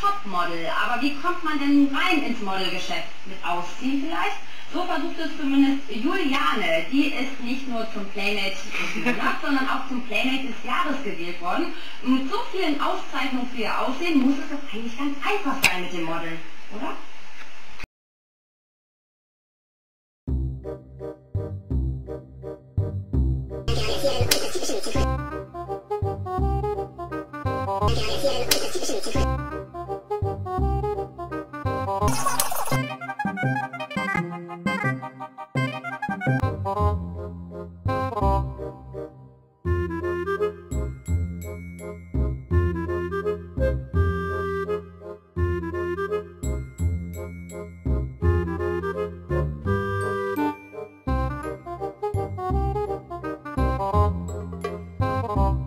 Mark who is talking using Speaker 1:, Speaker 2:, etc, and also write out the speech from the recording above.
Speaker 1: Topmodel. Aber wie kommt man denn rein ins Modelgeschäft? Mit Ausziehen vielleicht? So versucht es zumindest Juliane. Die ist nicht nur zum Playmate des Monats, sondern auch zum Playmate des Jahres gewählt worden. Und mit so vielen Auszeichnungen für ihr Aussehen muss es doch eigentlich ganz einfach sein mit dem Modeln, oder?
Speaker 2: Bye.